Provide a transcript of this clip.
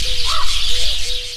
Oh, my God.